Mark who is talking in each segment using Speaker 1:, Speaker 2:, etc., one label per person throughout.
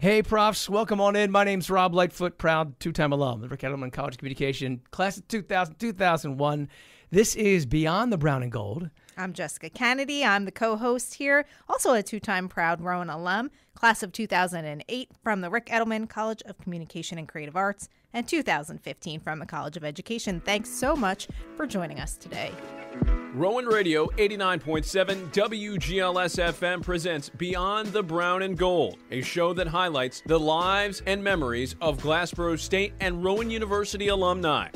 Speaker 1: Hey, profs, welcome on in. My name's Rob Lightfoot, proud two time alum of Ric Edelman College of Communication, class of 2000, 2001. This is Beyond the Brown and Gold.
Speaker 2: I'm Jessica Kennedy. I'm the co host here, also a two time proud Rowan alum, class of 2008 from the Ric Edelman College of Communication and Creative Arts, and 2015 from the College of Education. Thanks so much for joining us today.
Speaker 3: Rowan Radio 89.7 WGLS FM presents Beyond the Brown and Gold, a show that highlights the lives and memories of Glassboro State and Rowan University alumni.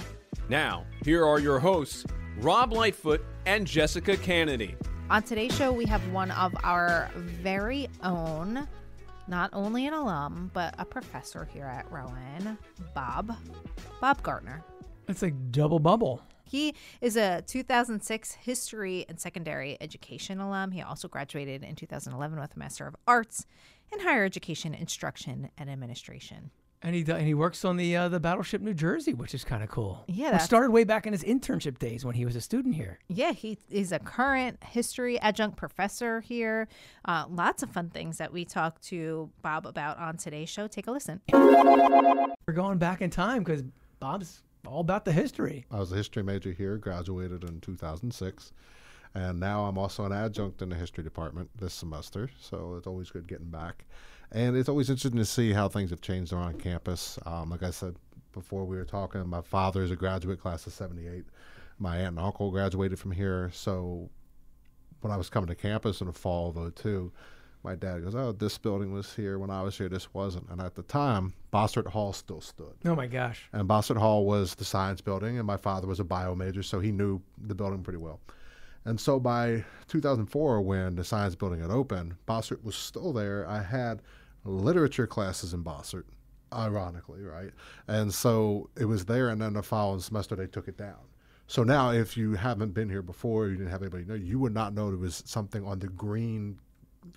Speaker 3: Now, here are your hosts, Rob Lightfoot and Jessica Kennedy.
Speaker 2: On today's show, we have one of our very own, not only an alum, but a professor here at Rowan, Bob, Bob Baumgartner.
Speaker 1: It's like double bubble.
Speaker 2: He is a 2006 history and secondary education alum. He also graduated in 2011 with a Master of Arts in Higher Education Instruction and Administration.
Speaker 1: And he, and he works on the uh, the Battleship New Jersey, which is kind of cool.
Speaker 2: Yeah,
Speaker 1: It started way back in his internship days when he was a student here.
Speaker 2: Yeah, he is a current history adjunct professor here. Uh, lots of fun things that we talked to Bob about on today's show. Take a listen.
Speaker 1: We're going back in time because Bob's all about the history.
Speaker 4: I was a history major here, graduated in 2006, and now I'm also an adjunct in the history department this semester. So it's always good getting back, and it's always interesting to see how things have changed around campus. Um, like I said before, we were talking. My father is a graduate class of '78. My aunt and uncle graduated from here, so when I was coming to campus in the fall of 02, my dad goes, "Oh, this building was here when I was here. This wasn't." And at the time, Bosshart Hall still stood.
Speaker 1: Oh my gosh.
Speaker 4: And Bosshart Hall was the science building, and my father was a bio major, so he knew the building pretty well. And so by 2004, when the science building had opened, Bosshart was still there. I had literature classes in Bosshart, ironically, right? And so it was there, and then the following semester they took it down. So now, if you haven't been here before, you didn't have anybody know, you would not know there was something on the green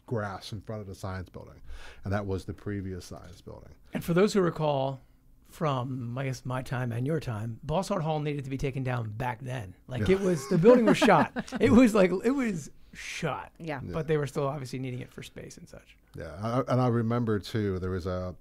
Speaker 4: grass in front of the science building, and that was the previous science building.
Speaker 1: And for those who recall from, I guess, my time and your time, Bosshart Hall needed to be taken down back then. Like it was, the building was shot. It was like, it was shot.
Speaker 2: Yeah.
Speaker 1: But they were still obviously needing it for space and such.
Speaker 4: Yeah, I, and I remember too. There was a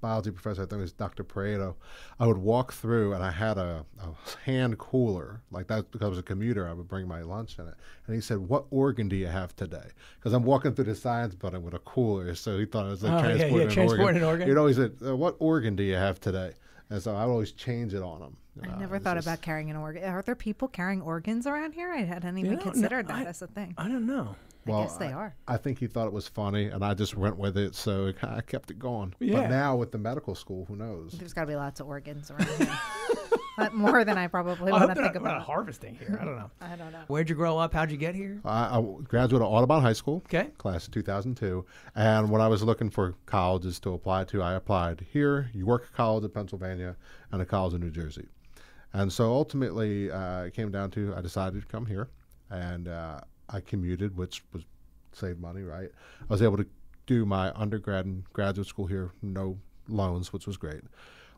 Speaker 4: biology professor. I think it was Dr. Pareto. I would walk through, and I had a, a hand cooler like that because I was a commuter. I would bring my lunch in it, and he said, "What organ do you have today?" Because I'm walking through the science building with a cooler, so he thought it was like
Speaker 1: Oh, yeah, yeah,
Speaker 4: transporting, an, organ.
Speaker 1: an organ.
Speaker 4: He'd always said, uh, "What organ do you have today?" And so I would always change it on him.
Speaker 2: I
Speaker 4: Uh,
Speaker 2: never thought
Speaker 4: just-
Speaker 2: about carrying an organ. Are there people carrying organs around here? I hadn't even
Speaker 1: know, no,
Speaker 2: considered that
Speaker 1: I-
Speaker 2: as a thing.
Speaker 1: I don't know.
Speaker 2: I guess they are.
Speaker 4: I think he thought it was funny, and I just went with it, so I kept it going.
Speaker 1: Yeah.
Speaker 4: But now with the medical school, who knows?
Speaker 2: There's got to be lots of organs around here. More than I probably want to think
Speaker 1: not, we're not
Speaker 2: about.
Speaker 1: harvesting here. I don't know.
Speaker 2: I don't know.
Speaker 1: Where'd you grow up? How'd you get here?
Speaker 4: I, I graduated Audubon High School,
Speaker 1: Okay.
Speaker 4: class of 2002, and when I was looking for colleges to apply to, I applied here, York College of Pennsylvania, and a College in New Jersey. And so ultimately, uh, it came down to I decided to come here, and uh, I commuted, which was saved money, right? I was able to do my undergrad and graduate school here, no loans, which was great.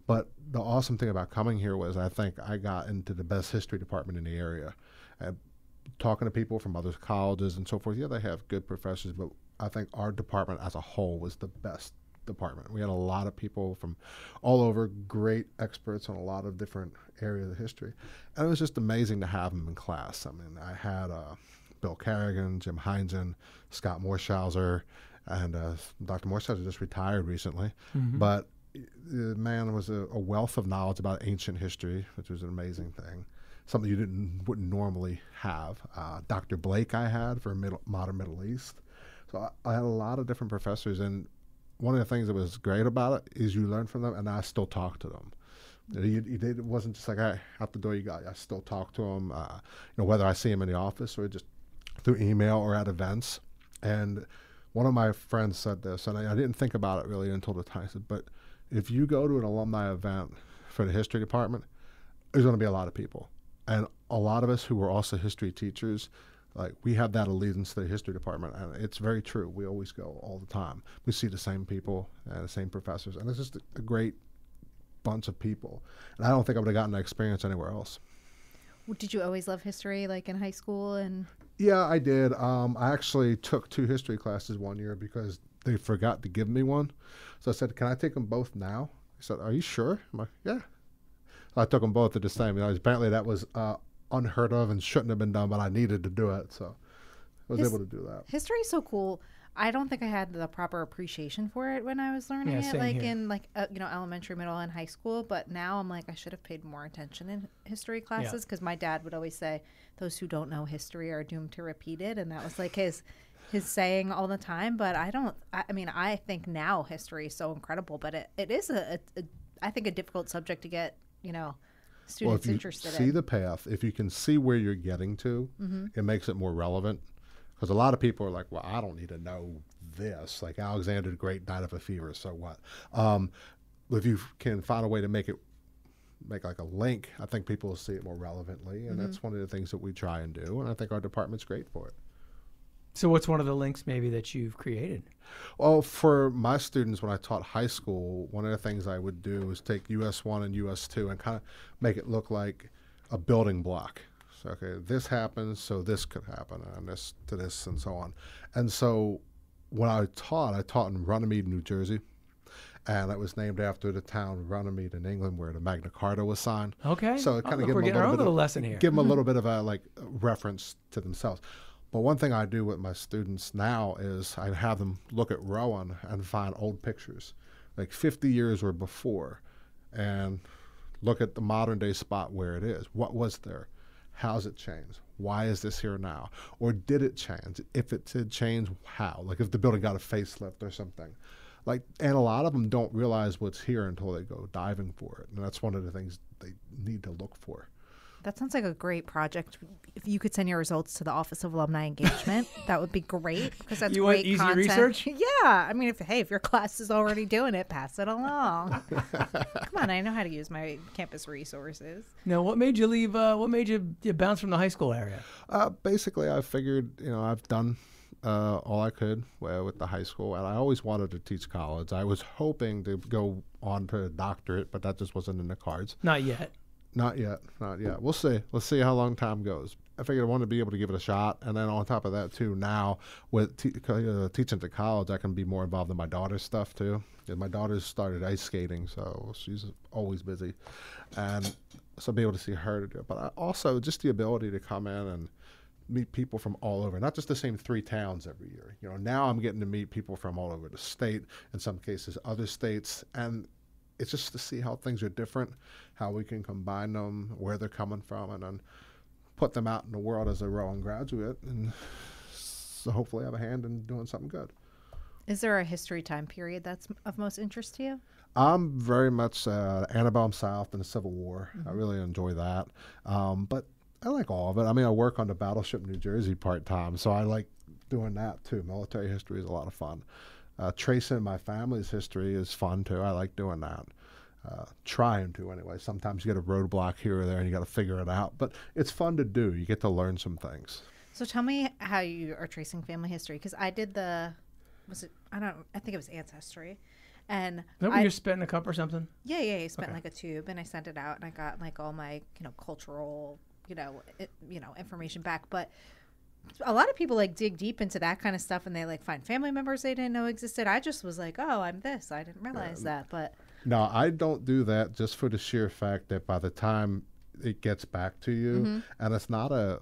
Speaker 4: But the awesome thing about coming here was I think I got into the best history department in the area. Uh, talking to people from other colleges and so forth, yeah, they have good professors, but I think our department as a whole was the best department. We had a lot of people from all over, great experts on a lot of different areas of history. And it was just amazing to have them in class. I mean, I had uh, Bill Kerrigan, Jim Heinzen, Scott Morschauser, and uh, Dr. Morschauser just retired recently. But the man was a, a wealth of knowledge about ancient history, which was an amazing thing. Something you didn't wouldn't normally have. Uh, Dr. Blake, I had for middle, modern Middle East. So I, I had a lot of different professors, and one of the things that was great about it is you learn from them, and I still talk to them. You, you, did, it wasn't just like, hey, out the door you got. I still talk to them, uh, you know, whether I see them in the office or just through email or at events. And one of my friends said this, and I, I didn't think about it really until the time. I said, but if you go to an alumni event for the history department, there's going to be a lot of people. And a lot of us who were also history teachers, like we have that allegiance to the history department. And it's very true. We always go all the time. We see the same people and the same professors. And it's just a, a great bunch of people. And I don't think I would have gotten that experience anywhere else.
Speaker 2: Did you always love history, like in high school? And
Speaker 4: Yeah, I did. Um, I actually took two history classes one year because they forgot to give me one. So I said, "Can I take them both now?" He said, "Are you sure?" I'm like, "Yeah." So I took them both at the same. You know, apparently that was uh, unheard of and shouldn't have been done, but I needed to do it, so I was
Speaker 2: His-
Speaker 4: able to do that.
Speaker 2: History is so cool. I don't think I had the proper appreciation for it when I was learning
Speaker 1: Yeah,
Speaker 2: it, like
Speaker 1: here.
Speaker 2: in like uh, you know elementary, middle, and high school. But now I'm like I should have paid more attention in history classes because my dad would always say, "Those who don't know history are doomed to repeat it," and that was like his his saying all the time. But I don't. I, I mean, I think now history is so incredible, but it, it is a, a, a I think a difficult subject to get you know
Speaker 4: Well,
Speaker 2: students
Speaker 4: if you
Speaker 2: interested
Speaker 4: see
Speaker 2: in.
Speaker 4: the path, if you can see where you're getting to,
Speaker 2: Mm-hmm.
Speaker 4: it makes it more relevant. Because a lot of people are like, "Well, I don't need to know this." Like Alexander the Great died of a fever, so what? Um, if you can find a way to make it make like a link, I think people will see it more relevantly, and
Speaker 2: Mm-hmm.
Speaker 4: that's one of the things that we try and do. And I think our department's great for it.
Speaker 1: So what's one of the links maybe that you've created?
Speaker 4: Well, for my students, when I taught high school, one of the things I would do is take US 1 and US 2 and kind of make it look like a building block. Okay, this happens, so this could happen, uh, and this to this, and so on. And so when I taught, I taught in Runnymede, New Jersey, and it was named after the town of Runnymede in England where the Magna Carta was signed.
Speaker 1: Okay.
Speaker 4: So it kind of
Speaker 1: look,
Speaker 4: give them a little bit
Speaker 1: little
Speaker 4: of,
Speaker 1: lesson here.
Speaker 4: Give them a little bit of a like reference to themselves. But one thing I do with my students now is I have them look at Rowan and find old pictures, like 50 years or before, and look at the modern day spot where it is. What was there? How's it changed? Why is this here now? Or did it change? If it did change, how? Like if the building got a facelift or something. Like, and a lot of them don't realize what's here until they go diving for it, and that's one of the things they need to look for.
Speaker 2: That sounds like a great project. If you could send your results to the Office of Alumni Engagement, that would be great because that's
Speaker 1: You want
Speaker 2: great
Speaker 1: easy
Speaker 2: content.
Speaker 1: research?
Speaker 2: Yeah, I mean, if hey, if your class is already doing it, pass it along. Come on, I know how to use my campus resources.
Speaker 1: Now, what made you leave? Uh, what made you, you bounce from the high school area?
Speaker 4: Uh, basically, I figured, you know, I've done uh, all I could uh, with the high school, and I always wanted to teach college. I was hoping to go on to a doctorate, but that just wasn't in the cards.
Speaker 1: Not yet.
Speaker 4: Not yet, not yet. We'll see. Let's see how long time goes. I figured I wanted to be able to give it a shot, and then on top of that too, now with te- uh, teaching to college, I can be more involved in my daughter's stuff too. And my daughter's started ice skating, so she's always busy, and so be able to see her to do it. But I also just the ability to come in and meet people from all over, not just the same three towns every year. You know, now I'm getting to meet people from all over the state, in some cases other states, and it's just to see how things are different, how we can combine them, where they're coming from, and then put them out in the world as a Rowan graduate, and so hopefully have a hand in doing something good.
Speaker 2: Is there a history time period that's of most interest to you?
Speaker 4: I'm very much uh, Antebellum South and the Civil War. I really enjoy that, um, but I like all of it. I mean, I work on the Battleship New Jersey part time, so I like doing that too. Military history is a lot of fun. Uh, tracing my family's history is fun too. I like doing that. Uh, trying to anyway. Sometimes you get a roadblock here or there, and you got to figure it out. But it's fun to do. You get to learn some things.
Speaker 2: So tell me how you are tracing family history because I did the was it I don't I think it was ancestry, and
Speaker 1: Is that when
Speaker 2: I,
Speaker 1: you're spitting a cup or something?
Speaker 2: Yeah, yeah, I spent
Speaker 1: Okay.
Speaker 2: like a tube and I sent it out and I got like all my, you know, cultural, you know, it, you know, information back. But a lot of people like dig deep into that kind of stuff and they like find family members they didn't know existed. I just was like, oh, I'm this. I didn't realize um, that. But
Speaker 4: No, I don't do that just for the sheer fact that by the time it gets back to you, mm-hmm. and it's not a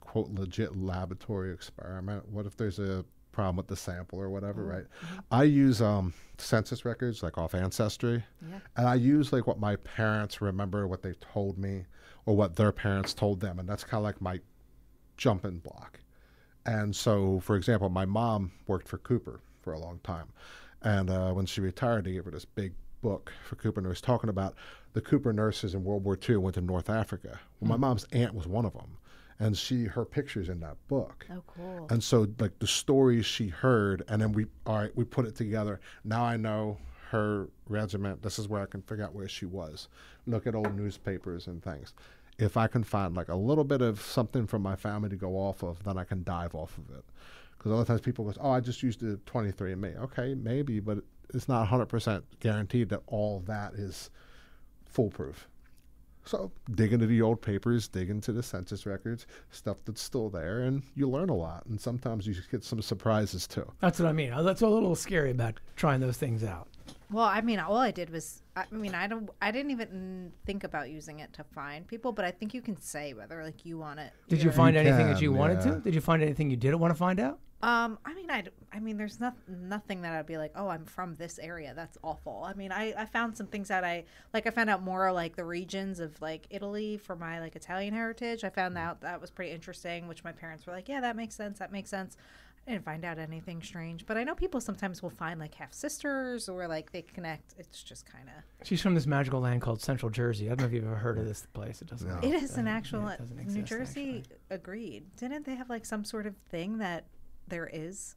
Speaker 4: quote legit laboratory experiment. What if there's a problem with the sample or whatever, mm-hmm. right? Mm-hmm. I use um, census records like off Ancestry,
Speaker 2: Yeah.
Speaker 4: and I use like what my parents remember, what they told me, or what their parents told them, and that's kind of like my jumping block. And so, for example, my mom worked for Cooper for a long time. And uh, when she retired, they gave her this big book for Cooper nurse talking about the Cooper nurses in World War II went to North Africa. Well, my mom's aunt was one of them. And she, her picture's in that book.
Speaker 2: oh, cool.
Speaker 4: And so, like the stories she heard, and then we, all right, we put it together. Now I know her regiment. This is where I can figure out where she was. Look at old newspapers and things. If I can find like a little bit of something from my family to go off of, then I can dive off of it. Because of times people go, "Oh, I just used the 23andMe." Okay, maybe, but it's not 100% guaranteed that all that is foolproof. So dig into the old papers, dig into the census records, stuff that's still there, and you learn a lot. And sometimes you get some surprises too.
Speaker 1: That's what I mean. That's a little scary about trying those things out.
Speaker 2: Well, I mean, all I did was, I mean, I don't, I didn't even think about using it to find people, but I think you can say whether like you want it.
Speaker 1: Did you
Speaker 2: or-
Speaker 1: find
Speaker 4: You
Speaker 1: anything that
Speaker 4: can,
Speaker 1: you wanted
Speaker 4: yeah.
Speaker 1: to? Did you find anything you didn't want to find out?
Speaker 2: Um, I mean, I, I mean, there's not, nothing that I'd be like, oh, I'm from this area. That's awful. I mean, I, I found some things that I like. I found out more like the regions of like Italy for my like Italian heritage. I found out that was pretty interesting, which my parents were like, yeah, that makes sense. That makes sense. I didn't find out anything strange, but I know people sometimes will find like half sisters or like they connect. It's just kind of.
Speaker 1: She's from this magical land called Central Jersey. I don't know if you've ever heard of this place. It doesn't.
Speaker 4: No.
Speaker 2: It is an actual
Speaker 1: yeah, it doesn't
Speaker 2: New Jersey.
Speaker 1: actually.
Speaker 2: Agreed. Didn't they have like some sort of thing that there is?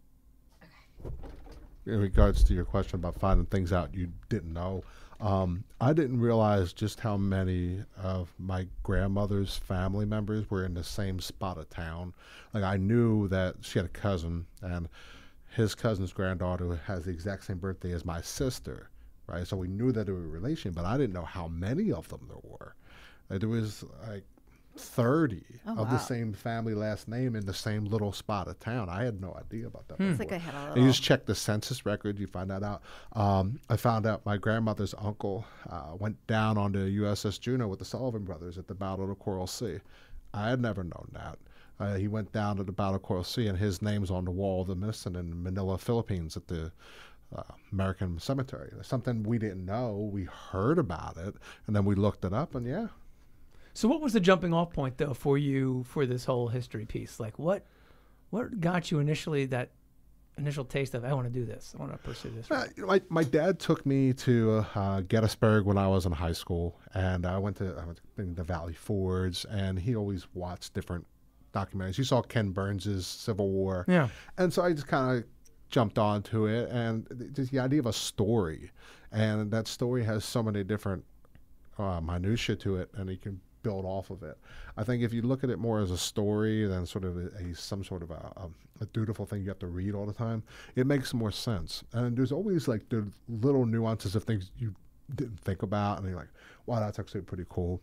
Speaker 4: in regards to your question about finding things out you didn't know, um, I didn't realize just how many of my grandmother's family members were in the same spot of town. Like I knew that she had a cousin, and his cousin's granddaughter has the exact same birthday as my sister, right? So we knew that they were a relation, but I didn't know how many of them there were. Like, there was like 30
Speaker 2: Oh,
Speaker 4: of the same family last name in the same little spot of town. I had no idea about that.
Speaker 2: It's like I had a
Speaker 4: And
Speaker 2: little.
Speaker 4: you just check the census record, you find that out. Um, I found out my grandmother's uncle uh, went down on the USS Juneau with the Sullivan brothers at the Battle of the Coral Sea. I had never known that. Uh, he went down to the Battle of Coral Sea, and his name's on the wall of the Missing in Manila, Philippines, at the uh, American Cemetery. Something we didn't know. We heard about it, and then we looked it up, and yeah,
Speaker 1: So, what was the jumping off point though for you for this whole history piece? Like, what, what got you initially that initial taste of I want to do this. I want to pursue this.
Speaker 4: Uh, you know, my, my dad took me to uh, Gettysburg when I was in high school, and I went to I went to the Valley Forge, and he always watched different documentaries. You saw Ken Burns's Civil War,
Speaker 1: Yeah.
Speaker 4: and so I just kind of jumped onto it, and just the idea of a story, and that story has so many different uh, minutia to it, and you can build off of it. I think if you look at it more as a story than sort of a, a some sort of a, a, a dutiful thing you have to read all the time, it makes more sense. And there's always like the little nuances of things you didn't think about, and you're like, wow, that's actually pretty cool.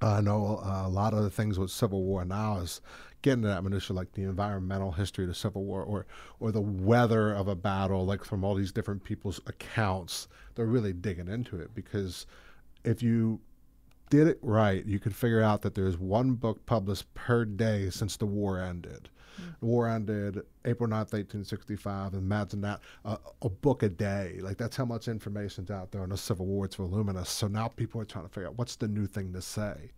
Speaker 4: I know a lot of the things with Civil War now is getting to that minutia, like the environmental history of the Civil War, or or the weather of a battle, like from all these different people's accounts. They're really digging into it because if you did it right, you could figure out that there's one book published per day since the war ended. The war ended April 9th, 1865. Imagine that uh, a book a day. Like, that's how much information's out there on the Civil War. It's voluminous. So now people are trying to figure out what's the new thing to say.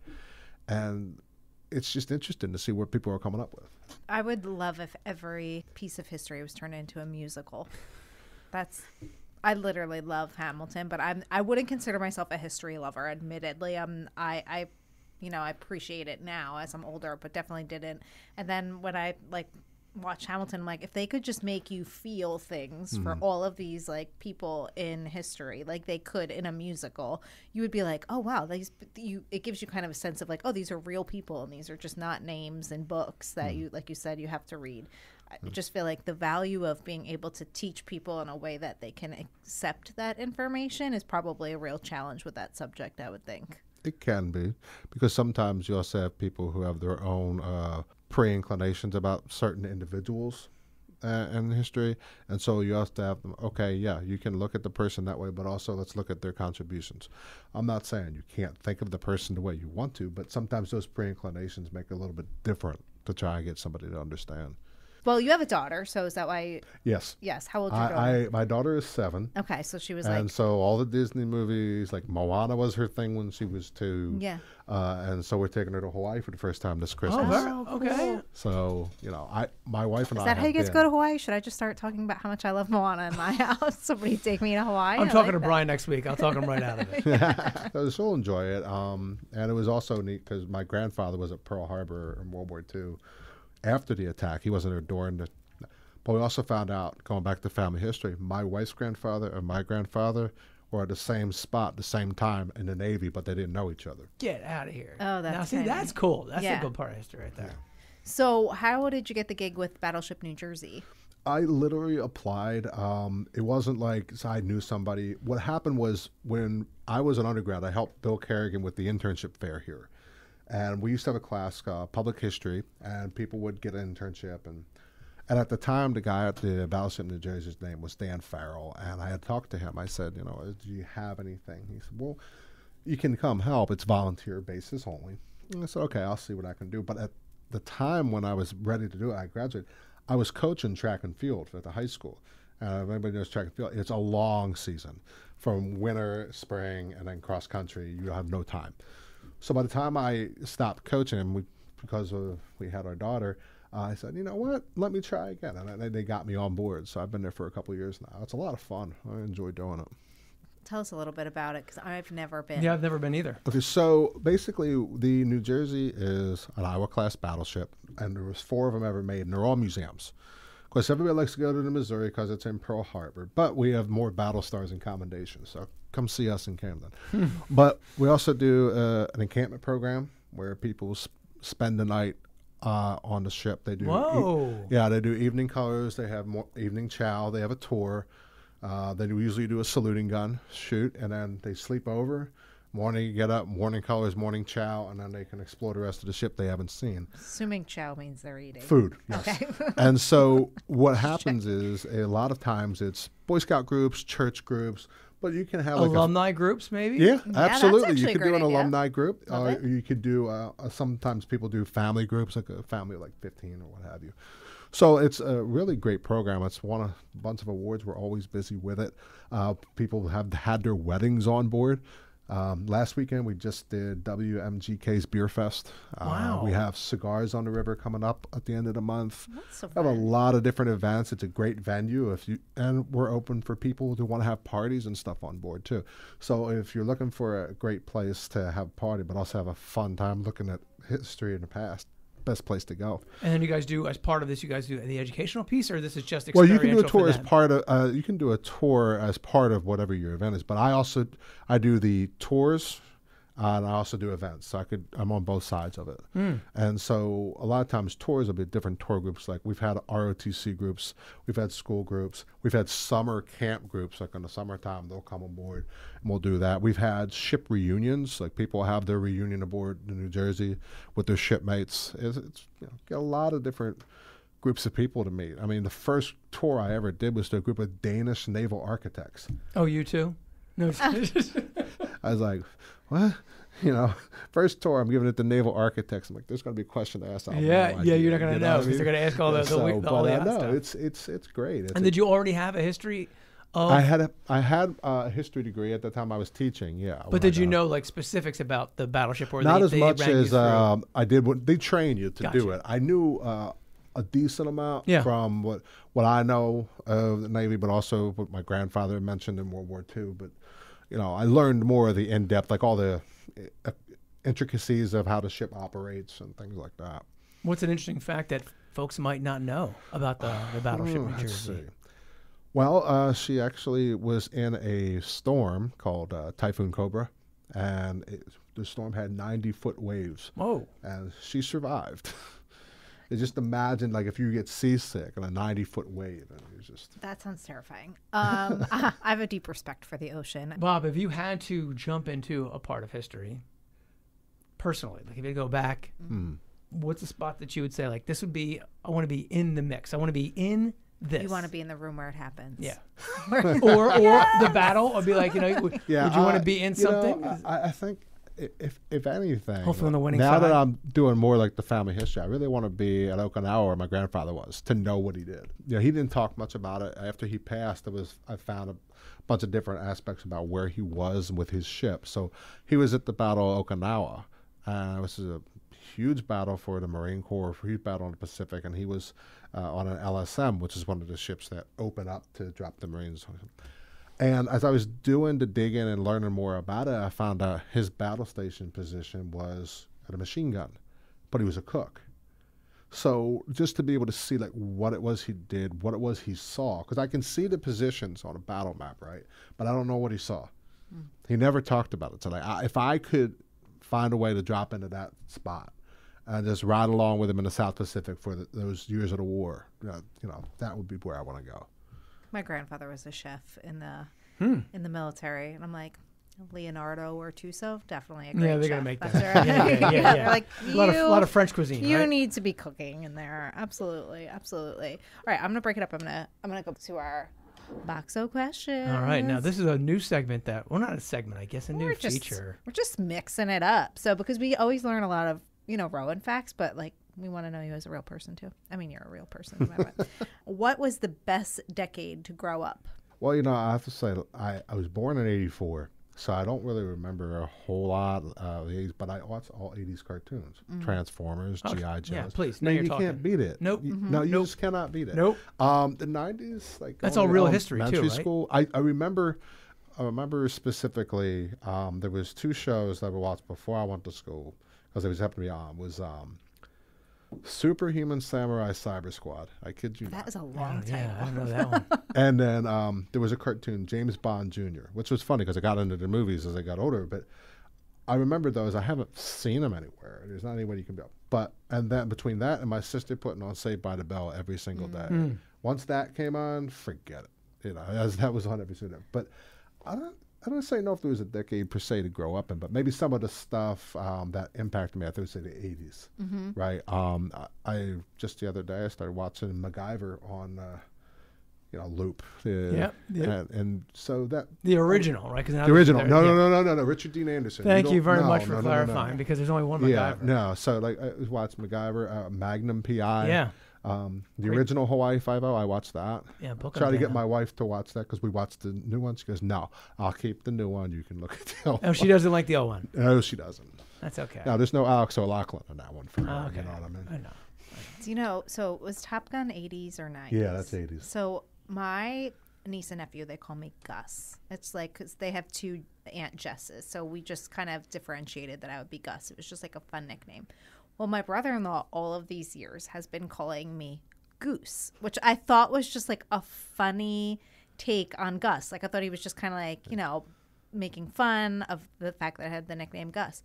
Speaker 4: And it's just interesting to see what people are coming up with.
Speaker 2: I would love if every piece of history was turned into a musical. That's I literally love Hamilton, but I'm I wouldn't consider myself a history lover. Admittedly, I'm I I you know I appreciate it now as I'm older, but definitely didn't. And then when I like watch Hamilton, I'm like if they could just make you feel things for mm-hmm. all of these like people in history, like they could in a musical, you would be like, oh wow, these you. It gives you kind of a sense of like, oh, these are real people, and these are just not names and books that mm-hmm. you, like you said, you have to read. I just feel like the value of being able to teach people in a way that they can accept that information is probably a real challenge with that subject. I would think.
Speaker 4: It can be because sometimes you also have people who have their own uh, pre-inclinations about certain individuals uh, in history, and so you have to have them. Okay, yeah, you can look at the person that way, but also let's look at their contributions. I'm not saying you can't think of the person the way you want to, but sometimes those pre-inclinations make it a little bit different to try and get somebody to understand.
Speaker 2: Well, you have a daughter, so is that why?
Speaker 4: Yes,
Speaker 2: Yes. How old your daughter?
Speaker 4: I, I my daughter is seven.
Speaker 2: okay, so she was
Speaker 4: and
Speaker 2: like, And
Speaker 4: so all the Disney movies, like Moana was her thing when she was two.
Speaker 2: Yeah.
Speaker 4: Uh, and so we're taking her to Hawaii for the first time this Christmas.
Speaker 1: Oh, very,
Speaker 2: Oh,
Speaker 1: okay.
Speaker 2: cool.
Speaker 4: So you know, I my wife and
Speaker 2: is
Speaker 4: I.
Speaker 2: Is that how
Speaker 4: have
Speaker 2: you guys
Speaker 4: been-
Speaker 2: go to Hawaii? Should I just start talking about how much I love Moana in my house? Somebody take me to Hawaii.
Speaker 1: I'm
Speaker 2: I
Speaker 1: talking
Speaker 2: like
Speaker 1: to
Speaker 2: that.
Speaker 1: Brian next week. I'll talk him right out of it. yeah.
Speaker 4: so she'll enjoy it. Um, and it was also neat because my grandfather was at Pearl Harbor in World War II. After the attack, he wasn't there during the. But we also found out, going back to family history, my wife's grandfather and my grandfather were at the same spot, the same time in the Navy, but they didn't know each other.
Speaker 1: Get out of here.
Speaker 2: Oh, that's
Speaker 1: now
Speaker 2: that's
Speaker 1: see
Speaker 2: kinda-
Speaker 1: that's cool. That's
Speaker 2: Yeah.
Speaker 1: a good part of history right there.
Speaker 2: So, how did you get the gig with Battleship New Jersey?
Speaker 4: I literally applied. Um, it wasn't like so I knew somebody. What happened was when I was an undergrad, I helped Bill Kerrigan with the internship fair here, and we used to have a class, uh, public history, and people would get an internship and. And at the time, the guy at the Battleship New Jersey's name was Dan Farrell, and I had talked to him. I said, you know, do you have anything? He said, well, you can come help. It's volunteer basis only. And I said, okay, I'll see what I can do. But at the time when I was ready to do it, I graduated. I was coaching track and field at the high school. Uh, if anybody knows track and field, it's a long season from winter, spring, and then cross country. You have no time. So by the time I stopped coaching, we, because of, we had our daughter, uh, I said, you know what? Let me try again, and they, they got me on board. So I've been there for a couple of years now. It's a lot of fun. I enjoy doing it.
Speaker 2: Tell us a little bit about it because I've never been.
Speaker 1: Yeah, I've never been either.
Speaker 4: Okay, so basically, the New Jersey is an Iowa class battleship, and there was four of them ever made, and they're all museums. Course, everybody likes to go to the Missouri because it's in Pearl Harbor, but we have more battle stars and commendations. So come see us in Camden. but we also do uh, an encampment program where people sp- spend the night uh, on the ship. They do. e- yeah, they do evening colors. They have more evening chow. They have a tour. Uh, they do usually do a saluting gun shoot, and then they sleep over. Morning, you get up, morning colors, morning chow, and then they can explore the rest of the ship they haven't seen.
Speaker 2: Assuming chow means they're eating.
Speaker 4: Food, yes.
Speaker 2: Okay.
Speaker 4: and so what happens is a lot of times it's Boy Scout groups, church groups, but you can have like a
Speaker 1: Alumni groups, maybe.
Speaker 4: yeah,
Speaker 2: that's
Speaker 4: absolutely.
Speaker 2: actually
Speaker 4: You
Speaker 2: a
Speaker 4: could do an
Speaker 2: idea.
Speaker 4: alumni group.
Speaker 2: Love
Speaker 4: Uh, you could do. Uh, uh, sometimes people do family groups, like a family of like fifteen or what have you. So it's a really great program. It's won a bunch of awards. We're always busy with it. Uh, people have had their weddings on board. Um, last weekend we just did WMGK's Beer Fest. Uh,
Speaker 1: Wow.
Speaker 4: We have cigars on the river coming up at the end of the month.
Speaker 2: That's so
Speaker 4: We have a lot of different events. It's a great venue. If you and we're open for people who want to have parties and stuff on board too. So if you're looking for a great place to have a party, but also have a fun time looking at history in the past, best place to go.
Speaker 1: And then you guys do as part of this, you guys do the educational piece, or this is just
Speaker 4: Well, you can do a tour as part of. Uh, you can do a tour as part of whatever your event is. But I also I do the tours. And I also do events, so I could I'm on both sides of it.
Speaker 1: Hmm.
Speaker 4: And so a lot of times tours will be different tour groups. Like we've had ROTC groups, we've had school groups, we've had summer camp groups. Like in the summertime, they'll come aboard and we'll do that. We've had ship reunions, like people have their reunion aboard in New Jersey with their shipmates. It's, it's you know, get a lot of different groups of people to meet. I mean, the first tour I ever did was to a group of Danish naval architects.
Speaker 1: Oh, you too? No.
Speaker 4: I was like, what? You know, first tour, I'm giving it to naval architects. I'm like, there's going to be a question to ask. I
Speaker 1: yeah, yeah. You're not gonna
Speaker 4: you
Speaker 1: know
Speaker 4: what I
Speaker 1: because they're gonna ask all the, the,
Speaker 4: so,
Speaker 1: the all
Speaker 4: but
Speaker 1: the
Speaker 4: uh, no,
Speaker 1: stuff.
Speaker 4: it's it's it's great. It's
Speaker 1: and
Speaker 4: a-
Speaker 1: did you already have a history of?
Speaker 4: I had a I had a history degree at the time I was teaching. Yeah,
Speaker 1: but
Speaker 4: I
Speaker 1: did you know like specifics about the battleship or
Speaker 4: Not
Speaker 1: they,
Speaker 4: as
Speaker 1: they
Speaker 4: much as um, I did. What they train you to do it. I knew uh, a decent amount
Speaker 1: Yeah.
Speaker 4: from what what I know of the Navy, but also what my grandfather mentioned in World War II. But you know, I learned more of the in depth, like all the uh, intricacies of how the ship operates and things like that.
Speaker 1: What's an interesting fact that folks might not know about the, the battleship New Jersey?
Speaker 4: see. Well, uh, she actually was in a storm called uh, Typhoon Cobra, and it, the storm had 90 foot waves,
Speaker 1: Whoa.
Speaker 4: and she survived. You just imagine, like, if you get seasick on a 90 foot wave, and you just.
Speaker 2: That sounds terrifying. Um, I have a deep respect for the ocean.
Speaker 1: Bob, if you had to jump into a part of history, personally, like if you go back,
Speaker 4: Hmm.
Speaker 1: what's the spot that you would say like this would be? I want to be in the mix. I want to be in this.
Speaker 2: You want to be in the room where it happens.
Speaker 1: Yeah. or or the battle, or be like you know, would,
Speaker 4: Yeah,
Speaker 1: would you want to be in
Speaker 4: you know,
Speaker 1: something?
Speaker 4: I, I think, i- if if anything,
Speaker 1: Hopefully on the winning
Speaker 4: now that. I'm doing more like the family history, I really want to be at Okinawa where my grandfather was to know what he did. You know, he didn't talk much about it. After he passed, it was I found a bunch of different aspects about where he was with his ship. So he was at the Battle of Okinawa. Uh, this is a huge battle for the Marine Corps, a huge battle in the Pacific, and he was uh, on an LSM, which is one of the ships that open up to drop the Marines. And as I was doing the digging and learning more about it, I found out his battle station position was at a machine gun, but he was a cook. So just to be able to see like what it was he did, what it was he saw, because I can see the positions on a battle map, right? But I don't know what he saw. Hmm. He never talked about it. So like, I, if I could find a way to drop into that spot and just ride along with him in the South Pacific for the, those years of the war. You know, you know, that would be where I want to go.
Speaker 2: My grandfather was a chef in the
Speaker 1: Hmm.
Speaker 2: in the military, and I'm like. Leonardo or Tuso, definitely a great
Speaker 1: Yeah, they're
Speaker 2: going
Speaker 1: to make that.
Speaker 2: right.
Speaker 1: Yeah, yeah, yeah, yeah.
Speaker 2: like
Speaker 1: a lot of a lot of French cuisine.
Speaker 2: You
Speaker 1: right?
Speaker 2: need to be cooking in there. Absolutely, absolutely. All right, I'm gonna break it up. I'm gonna I'm gonna go to our boxo question.
Speaker 1: All right, now this is a new segment that well, not a segment, I guess, a new
Speaker 2: we're just
Speaker 1: feature.
Speaker 2: we're just mixing it up. So because we always learn a lot of you know Rowan facts, but like we want to know you as a real person too. I mean, you're a real person. No matter what. what was the best decade to grow up?
Speaker 4: Well, you know, I have to say, I, I was born in '84, so I don't really remember a whole lot of the '80s, but I watched all '80s cartoons: Transformers, GI Joe.
Speaker 1: yeah, please, now
Speaker 4: No,
Speaker 1: you're
Speaker 4: you
Speaker 1: talking.
Speaker 4: can't beat it.
Speaker 1: Nope.
Speaker 4: You-
Speaker 2: Mm-hmm.
Speaker 4: No, you just cannot beat it.
Speaker 1: Nope.
Speaker 4: Um, the '90s, like
Speaker 1: That's all real history, too,
Speaker 4: elementary
Speaker 1: right?
Speaker 4: School. I, I remember. I remember specifically. Um, there was two shows that I watched before I went to school because it was happened to be on. Was um, Superhuman Samurai Cyber Squad. I kid you not.
Speaker 2: That is a long
Speaker 1: Oh,
Speaker 2: time.
Speaker 1: yeah, I don't know that one.
Speaker 4: And then um, there was a cartoon, James Bond Jr., which was funny because I got into the movies as I got older. But I remember those. I haven't seen them anywhere. There's not anywhere you can go. But and then between that and my sister putting on Saved by the Bell every single day. Once that came on, forget it. You know, as that was on every single. day. But I don't. I don't say know if there was a decade per se to grow up in, but maybe some of the stuff um, that impacted me. I would say the '80s, right? Um, I, I just the other day I started watching MacGyver on, uh, you know, loop. Uh,
Speaker 1: Yep, yep.
Speaker 4: And, and so that
Speaker 1: The original, right? 'Cause now
Speaker 4: the original.
Speaker 1: they're-
Speaker 4: No,
Speaker 1: yeah.
Speaker 4: no, no, no, no, no. Richard Dean Anderson.
Speaker 1: Thank you
Speaker 4: don't-
Speaker 1: very
Speaker 4: no,
Speaker 1: much for
Speaker 4: no, no, no,
Speaker 1: clarifying
Speaker 4: no.
Speaker 1: because there's only one MacGyver.
Speaker 4: Yeah, no. So like I was watching MacGyver, uh, Magnum PI.
Speaker 1: Yeah.
Speaker 4: Um, the
Speaker 1: Great.
Speaker 4: original Hawaii Five O. I watched that.
Speaker 1: Yeah, book
Speaker 4: Try to get my wife to watch that because we watched the new one. She goes, "No, I'll keep the new one. You can look at the old
Speaker 1: Oh, she doesn't like the old one.
Speaker 4: one." No, she doesn't.
Speaker 1: That's okay.
Speaker 4: No, there's no Alex O'Loughlin in that one for her.
Speaker 1: Oh, okay.
Speaker 4: You know what I mean?
Speaker 1: I know.
Speaker 2: Do you know? So was Top Gun 80s or 90s?
Speaker 4: Yeah, that's 80s.
Speaker 2: So my niece and nephew, they call me Gus. It's like because they have two Aunt Jesses, so we just kind of differentiated that I would be Gus. It was just like a fun nickname. Well, my brother-in-law, all of these years, has been calling me Goose, which I thought was just like a funny take on Gus. Like I thought he was just kind of like you know making fun of the fact that I had the nickname Gus.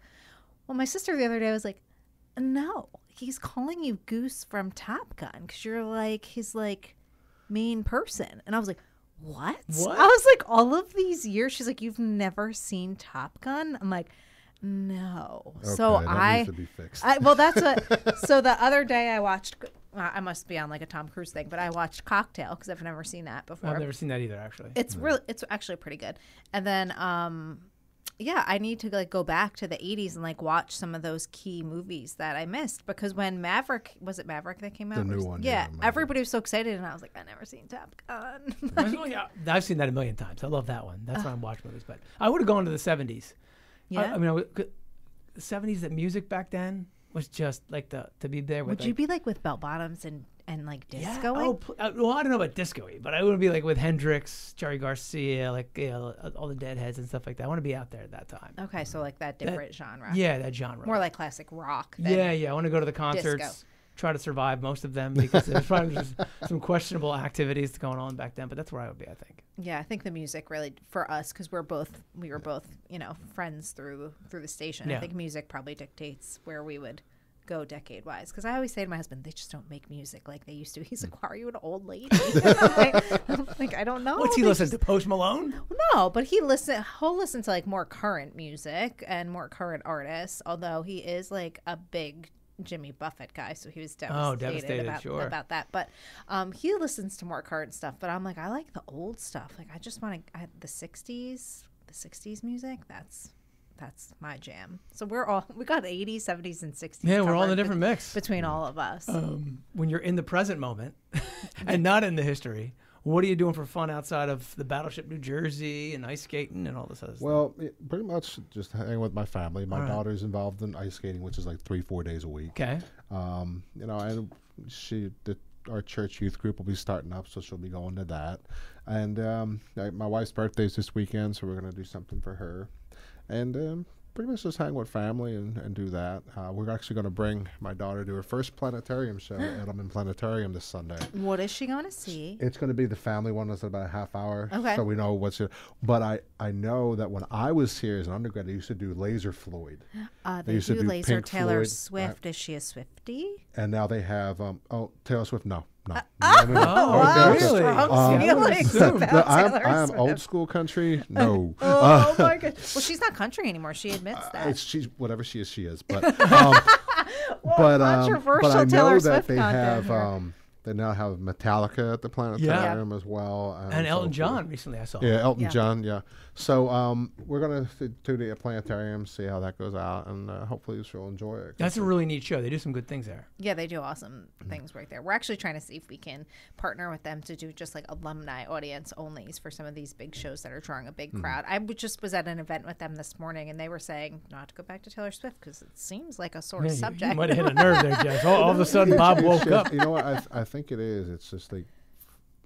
Speaker 2: Well, my sister the other day was like, "No, he's calling you Goose from Top Gun because you're like his like main person." And I was like, "What?"
Speaker 1: What?
Speaker 2: I was like, "All of these years." She's like, "You've never seen Top Gun?" I'm like, "No." so
Speaker 4: Okay, that
Speaker 2: I,
Speaker 4: needs to be fixed.
Speaker 2: I well, that's what. so the other day I watched. Uh, I must be on like a Tom Cruise thing, but I watched Cocktail because I've never seen that before.
Speaker 1: I've never seen that either, actually.
Speaker 2: It's really, it's actually pretty good. And then, um, yeah, I need to like go back to the '80s and like watch some of those key movies that I missed because when Maverick was it Maverick that came out?
Speaker 4: The new
Speaker 2: Or-
Speaker 4: one,
Speaker 2: Yeah,
Speaker 4: yeah,
Speaker 2: everybody was so excited, and I was like, I never seen Top Gun.
Speaker 1: Yeah, I've seen that a million times. I love that one. That's why I'm watching movies. But I would have gone to the 70s. I,
Speaker 2: Yeah?
Speaker 1: I mean, I would, the 70s, the music back then was just like the to be there with
Speaker 2: Would you be like with bell bottoms and and like disco?
Speaker 1: Yeah.
Speaker 2: disco?
Speaker 1: Oh, pl- uh, well, I don't know about disco but I would be like with Hendrix, Jerry Garcia, like you know, all the Deadheads and stuff like that. I want to be out there at that time.
Speaker 2: okay, so like that different genre.
Speaker 1: Yeah, that genre.
Speaker 2: more like classic rock. Than,
Speaker 1: yeah, yeah. I want to go to the concerts, try to survive most of them because there's probably just some questionable activities going on back then. But that's where I would be, I think.
Speaker 2: Yeah, I think the music really for us because we're both we were both you know friends through through the station. I think music probably dictates where we would go decade wise. Because I always say to my husband, they just don't make music like they used to. He's like, "Why are you an old lady?" like, I'm like, I don't know.
Speaker 1: What's he
Speaker 2: They
Speaker 1: listen
Speaker 2: just-
Speaker 1: to? Post Malone?
Speaker 2: No, but he listen. He'll listen to like more current music and more current artists. Although he is like a big Jimmy Buffett guy, so he was devastated,
Speaker 1: Oh, devastated,
Speaker 2: about,
Speaker 1: sure.
Speaker 2: about that. But um, he listens to more current stuff. But I'm like, I like the old stuff. Like I just want to the '60s, the '60s music. That's that's my jam. So we're all we got 80s, 70s, and 60s.
Speaker 1: Yeah, we're all in a different
Speaker 2: bet-
Speaker 1: mix.
Speaker 2: between all of us.
Speaker 1: Um, when you're in the present moment and not in the history, what are you doing for fun outside of the Battleship New Jersey and ice skating and all this other stuff?
Speaker 4: Well, pretty much just hanging with my family. My
Speaker 1: All right.
Speaker 4: daughter's involved in ice skating, which is like three, four days a week.
Speaker 1: Okay.
Speaker 4: Um, you know, and she, the, our church youth group will be starting up, so she'll be going to that. And um, I, my wife's birthday's this weekend, so we're gonna do something for her. And um, pretty much just hang with family and, and do that. Uh, we're actually going to bring my daughter to her first planetarium show at Edelman Planetarium this Sunday.
Speaker 2: What is she going to see?
Speaker 4: It's going to be the family one. That's about a half hour,
Speaker 2: Okay.
Speaker 4: so we know what's here. But I, I know that when I was here as an undergrad, I used to do Laser Floyd,
Speaker 2: Uh,
Speaker 4: They
Speaker 2: they
Speaker 4: used to
Speaker 2: do
Speaker 4: do
Speaker 2: laser
Speaker 4: Pink
Speaker 2: Taylor
Speaker 4: Floyd,
Speaker 2: Swift. Is she a Swifty?
Speaker 4: and now they have um oh Taylor Swift. No, no,
Speaker 2: Uh,
Speaker 4: no, no, no.
Speaker 1: Oh,
Speaker 2: wow,
Speaker 1: really?
Speaker 2: strong
Speaker 4: Um,
Speaker 2: feelings
Speaker 1: assume.
Speaker 2: about
Speaker 4: No, I'm,
Speaker 2: Taylor
Speaker 4: I'm
Speaker 2: Swift.
Speaker 4: old school country. No,
Speaker 2: Oh, my god! Well, she's not country anymore. She admits that.
Speaker 4: Uh, it's she's whatever she is, she is. But um, but um, but
Speaker 2: controversial
Speaker 4: I know
Speaker 2: Taylor
Speaker 4: that
Speaker 2: Swift
Speaker 4: they have um, they now have Metallica at the planetarium as well,
Speaker 1: And
Speaker 4: so
Speaker 1: Elton
Speaker 4: forth.
Speaker 1: John recently I saw.
Speaker 4: Yeah, Elton
Speaker 2: Yeah.
Speaker 4: John. Yeah. So um, we're gonna th- do the planetarium, see how that goes out, and uh, hopefully you'll enjoy it.
Speaker 1: That's a really neat show. They do some good things there.
Speaker 2: Yeah, they do awesome things right there. We're actually trying to see if we can partner with them to do just like alumni audience onlys for some of these big shows that are drawing a big crowd. I just was at an event with them this morning, and they were saying not to go back to Taylor Swift because it seems like a sore
Speaker 1: Yeah,
Speaker 2: subject.
Speaker 1: You, might have hit a nerve there, Jess. All, all of a sudden, Bob woke up.
Speaker 4: You know what? I, I think it is. It's just like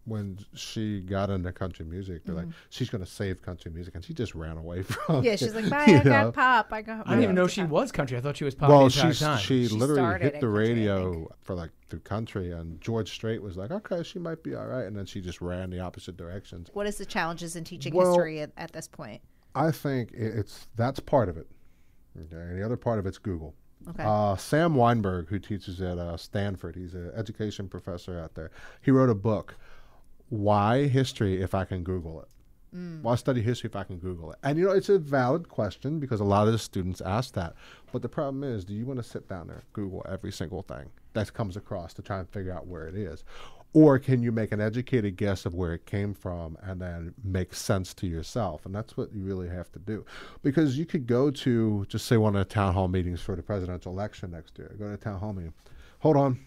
Speaker 4: when she got into country music, they're like, she's going to save country music, and she just ran away from.
Speaker 2: Mm-hmm. yeah,
Speaker 4: it,
Speaker 2: she's like, bye,
Speaker 4: you
Speaker 2: I got pop. I got.
Speaker 1: I didn't even know she was country. I thought she was pop
Speaker 4: Well,
Speaker 1: the time.
Speaker 4: she
Speaker 2: She
Speaker 4: literally hit
Speaker 2: in
Speaker 4: the
Speaker 2: country,
Speaker 4: radio for like through country, and George Strait was like, "Okay, she might be all right," and then she just ran the opposite directions.
Speaker 2: What is the challenges in teaching
Speaker 4: Well-
Speaker 2: history at, at this point?
Speaker 4: I think it's that's part of it. Okay, and the other part of it's Google.
Speaker 2: Okay.
Speaker 4: Uh, Sam Wineburg, who teaches at uh, Stanford, he's an education professor out there. He wrote a book, "Why History If I Can Google It." Why study history if I can Google it? And you know, it's a valid question because a lot of the students ask that. But the problem is, do you want to sit down there Google every single thing that comes across to try and figure out where it is? Or can you make an educated guess of where it came from and then make sense to yourself? And that's what you really have to do. Because you could go to, just say, one of the town hall meetings for the presidential election next year. Go to a town hall meeting. Hold on.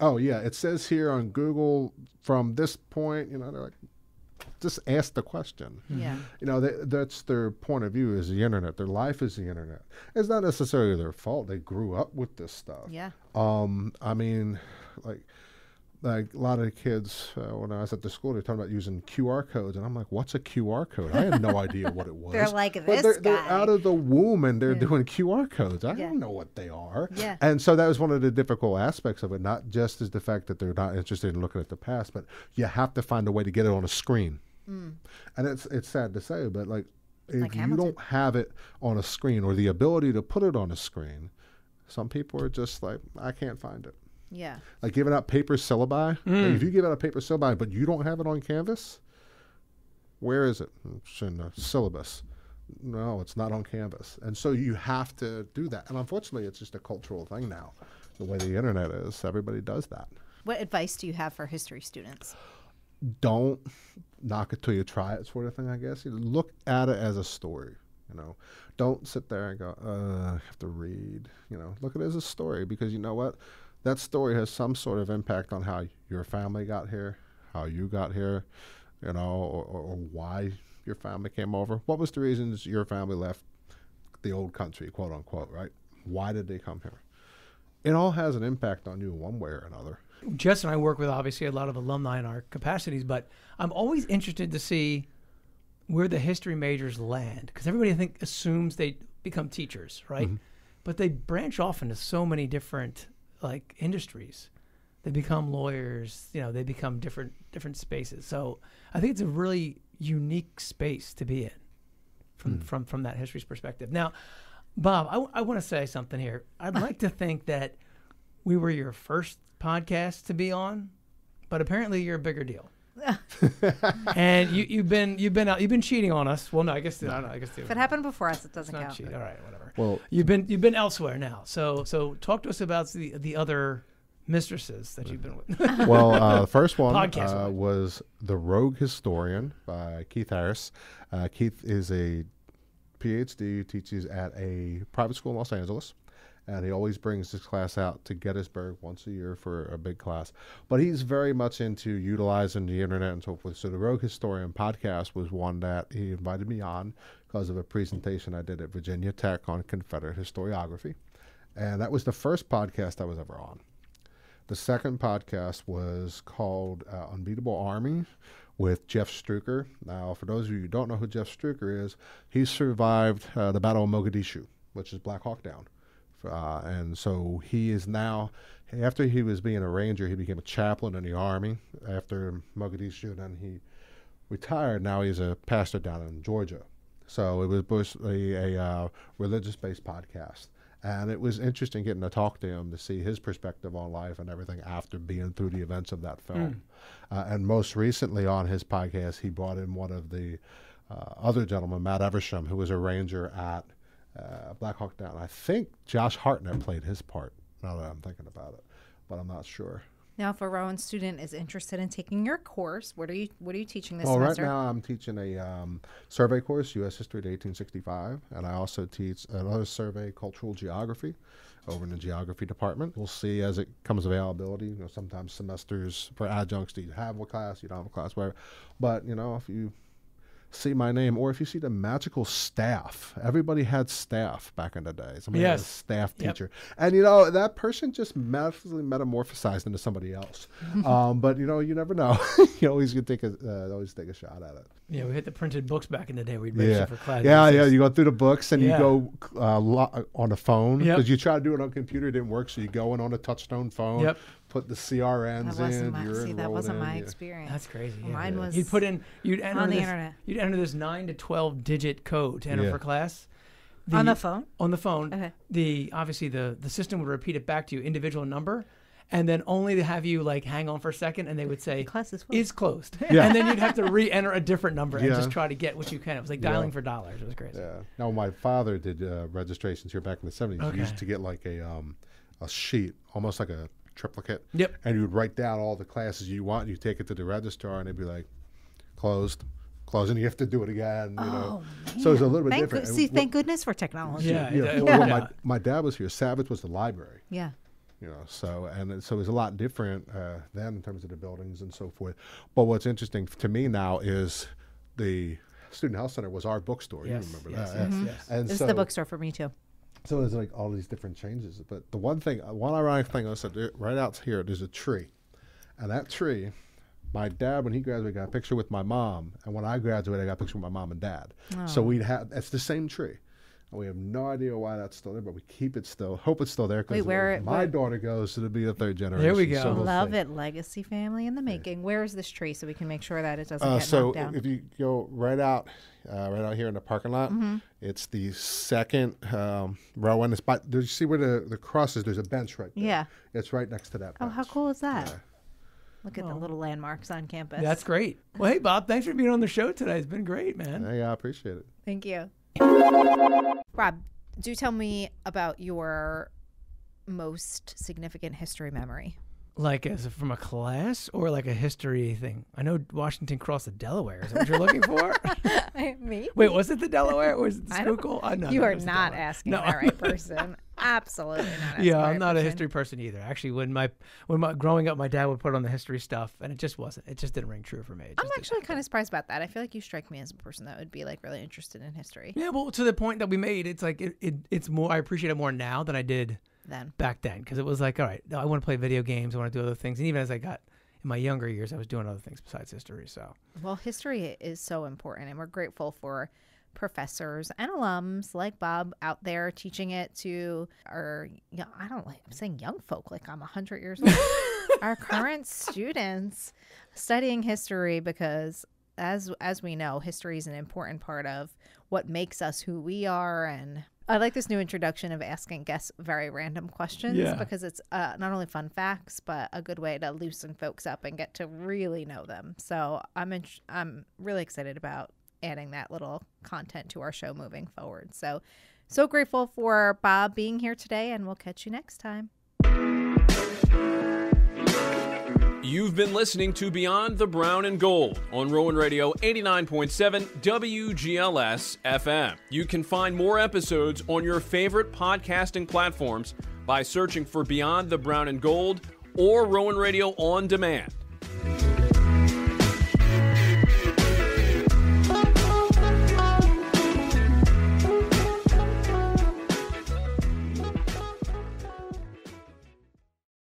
Speaker 4: Oh, yeah, it says here on Google from this point, you know, they're like, just ask the question.
Speaker 2: yeah.
Speaker 4: You know, they, that's their point of view is the internet. Their life is the internet. It's not necessarily their fault. They grew up with this stuff.
Speaker 2: Yeah.
Speaker 4: Um, I mean, like, like a lot of the kids uh, when I was at the school, they're talking about using QR codes, and I'm like, "What's a QR code?" I had no idea what it was.
Speaker 2: They're like,
Speaker 4: But
Speaker 2: "This
Speaker 4: they're, they're out of the womb and they're
Speaker 2: Yeah.
Speaker 4: doing QR codes. I
Speaker 2: Yeah.
Speaker 4: don't know what they are.
Speaker 2: Yeah.
Speaker 4: And so that was one of the difficult aspects of it. Not just as the fact that they're not interested in looking at the past, but you have to find a way to get it on a screen. And it's it's sad to say, but like if
Speaker 2: Like
Speaker 4: you
Speaker 2: Hamilton.
Speaker 4: don't have it on a screen or the ability to put it on a screen, some people are just like, I can't find it.
Speaker 2: Yeah.
Speaker 4: Like giving out paper syllabi. Like, if you give out a paper syllabi, but you don't have it on Canvas, where is it? It's in the syllabus. No, it's not on Canvas. And so you have to do that. And unfortunately, it's just a cultural thing now. The way the internet is, everybody does that.
Speaker 2: What advice do you have for history students?
Speaker 4: don't knock it till you try it sort of thing i guess you look at it as a story you know don't sit there and go uh i have to read you know look at it as a story because you know what that story has some sort of impact on how your family got here how you got here you know or, or, or why your family came over. What was the reasons your family left the old country quote unquote right? Why did they come here? It all has an impact on you one way or another.
Speaker 1: Jess and I work with obviously a lot of alumni in our capacities, but I'm always interested to see where the history majors land because everybody I think assumes they become teachers, right? Mm-hmm. But they branch off into so many different like industries. They become lawyers, you know, they become different different spaces. So I think it's a really unique space to be in from hmm. from from that history's perspective. Now, Bob, I, want to say something here. I'd like to think that we were your first podcast to be on, but apparently you're a bigger deal. and you, you've been you've been out you've been cheating on us. Well, no, I guess I don't know. I guess
Speaker 2: If it happened before us, it doesn't
Speaker 1: not
Speaker 2: count.
Speaker 1: cheat. All right, whatever.
Speaker 4: well
Speaker 1: You've been you've been elsewhere now. So so talk to us about the the other mistresses that you've been with.
Speaker 4: well, uh, the first one uh, was The Rogue Historian by Keith Harris. Uh, Keith is a PhD, teaches at a private school in Los Angeles. And he always brings his class out to Gettysburg once a year for a big class. But he's very much into utilizing the internet and so forth. So the Rogue Historian podcast was one that he invited me on because of a presentation I did at Virginia Tech on Confederate historiography. And that was the first podcast I was ever on. The second podcast was called uh, Unbeatable Army, with Jeff Struecker. Now, for those of you who don't know who Jeff Struecker is, he survived uh, the Battle of Mogadishu, which is Black Hawk Down. Uh, and so he is now, after he was being a ranger, he became a chaplain in the army after Mogadishu. Then he retired. Now he's a pastor down in Georgia. So it was basically a uh, religious based podcast. And it was interesting getting to talk to him to see his perspective on life and everything after being through the events of that film. Mm. Uh, and most recently on his podcast, he brought in one of the uh, other gentlemen, Matt Eversmann, who was a ranger at uh, Black Hawk Down. I think Josh Hartnett played his part, now that I'm thinking about it, but I'm not sure.
Speaker 2: Now, if a Rowan student is interested in taking your course, what are you what are you teaching this
Speaker 4: well,
Speaker 2: semester?
Speaker 4: right now I'm teaching a um, survey course, U.S. History to 1865, and I also teach another survey, Cultural Geography, over in the geography department. We'll see as it comes availability. You know, sometimes semesters for adjuncts, do you have a class, you don't have a class, whatever. But you know, if you see my name, or if you see the magical staff. Everybody had staff back in the day. Somebody yes. had a staff teacher, yep. and you know that person just magically metamorphosized into somebody else. um, but you know, you never know. you always can take a uh, always take a shot at it.
Speaker 1: Yeah, we hit the printed books back in the day. We'd register
Speaker 4: yeah.
Speaker 1: for class.
Speaker 4: Yeah, yeah. You go through the books and yeah. you go uh, lo- on the phone because yep. you try to do it on a computer, it didn't work. So you go in on a touchstone phone.
Speaker 1: Yep
Speaker 4: put the CRNs
Speaker 2: that
Speaker 4: in.
Speaker 2: My,
Speaker 4: you're
Speaker 2: see, that wasn't
Speaker 4: in,
Speaker 2: my
Speaker 4: yeah.
Speaker 2: experience.
Speaker 1: That's crazy. Yeah.
Speaker 2: Mine was.
Speaker 1: You'd put in. You'd enter
Speaker 2: on the
Speaker 1: this,
Speaker 2: internet.
Speaker 1: You'd enter this nine to twelve digit code to enter
Speaker 4: Yeah.
Speaker 1: for class.
Speaker 2: on the phone.
Speaker 1: On the phone.
Speaker 2: Okay.
Speaker 1: The obviously the the system would repeat it back to you individual number. And then only to have you like hang on for a second, and they would say
Speaker 2: Class is
Speaker 1: is closed,
Speaker 4: Yeah.
Speaker 1: and then you'd have to re-enter a different number and just try to get what you can. It was like
Speaker 4: Yeah.
Speaker 1: dialing for dollars. It was crazy.
Speaker 4: Yeah. Now, my father did uh, registrations here back in the 70s.
Speaker 1: Okay.
Speaker 4: He used to get like a, um, a sheet, almost like a triplicate.
Speaker 1: Yep.
Speaker 4: And you would write down all the classes you want. And you take it to the registrar, and it'd be like, closed, closed, and you have to do it again. You know. So it's a little bit
Speaker 2: thank
Speaker 4: different.
Speaker 2: Go-
Speaker 4: And
Speaker 2: see,
Speaker 4: what-
Speaker 2: thank goodness for technology.
Speaker 1: Yeah,
Speaker 4: you know,
Speaker 1: it-
Speaker 4: well,
Speaker 1: yeah.
Speaker 4: my, my dad was here, Savitz was the library.
Speaker 2: Yeah.
Speaker 4: you know so and so it was a lot different uh, then in terms of the buildings and so forth but what's interesting to me now is the student health center was our bookstore
Speaker 1: Yes,
Speaker 4: you remember
Speaker 1: yes,
Speaker 4: that
Speaker 1: yes,
Speaker 4: yeah.
Speaker 1: yes.
Speaker 4: and
Speaker 2: It's
Speaker 4: so
Speaker 2: the bookstore for me too.
Speaker 4: So there's like all these different changes but the one thing one ironic thing i said right out here there's a tree. And that tree my dad when he graduated got a picture with my mom. And when i graduated i got a picture with my mom and dad. So oh. we'd have it's the same tree and we have no idea why that's still there, but we keep it still. Hope it's still there
Speaker 2: Wait,
Speaker 4: because
Speaker 2: where-
Speaker 4: my
Speaker 2: where-
Speaker 4: daughter goes, it'll be the third generation.
Speaker 1: There we go.
Speaker 4: So we'll
Speaker 2: Love
Speaker 4: see.
Speaker 2: it, legacy family in the making. Where is this tree so we can make sure that it doesn't
Speaker 4: Uh,
Speaker 2: get
Speaker 4: so
Speaker 2: knocked down?
Speaker 4: So if you go right out, uh, right out here in the parking lot,
Speaker 2: Mm-hmm.
Speaker 4: it's the second um, row, and it's by. Do you see where the the cross is? There's a bench right there.
Speaker 2: Yeah.
Speaker 4: it's right next to that.
Speaker 2: oh, how cool is that?
Speaker 4: Yeah.
Speaker 2: Look at the little landmarks on campus.
Speaker 1: That's great. Well, hey Bob, thanks for being on the show today. It's been great, man.
Speaker 4: Yeah, I appreciate it.
Speaker 2: Thank you. Rob, do tell me about your most significant history memory.
Speaker 1: Like as from a class or like a history thing? I know Washington crossed the Delaware. Is that what you're looking for?
Speaker 2: me?
Speaker 1: Wait, was it the Delaware or was it the Schuylkill? Uh, I know
Speaker 2: you are not asking
Speaker 1: No,
Speaker 2: the right person. Absolutely not.
Speaker 1: yeah, I'm not a history person either. Actually, when my when my growing up, my dad would put on the history stuff, and it just wasn't. It just didn't ring true for me.
Speaker 2: I'm actually kind of surprised about that. I feel like you strike me as a person that would be like really interested in history.
Speaker 1: Yeah, well, to the point that we made, it's like it, it it's more. I appreciate it more now than I did
Speaker 2: Then
Speaker 1: back then because it was like, all right, I want to play video games, I want to do other things, and even as I got in my younger years, I was doing other things besides history. So
Speaker 2: Well, history is so important, and we're grateful for professors and alums like Bob out there teaching it to our, yeah, I don't like, I'm saying young folk like I'm 100 years old, our current students studying history because. As, as we know, history is an important part of what makes us who we are. And I like this new introduction of asking guests very random questions
Speaker 1: Yeah.
Speaker 2: because it's uh, not only fun facts, but a good way to loosen folks up and get to really know them. So I'm in, I'm really excited about adding that little content to our show moving forward. So so grateful for Bob being here today, and we'll catch you next time.
Speaker 3: You've been listening to Beyond the Brown and Gold on Rowan Radio 89.7 WGLS FM. You can find more episodes on your favorite podcasting platforms by searching for Beyond the Brown and Gold or Rowan Radio on Demand.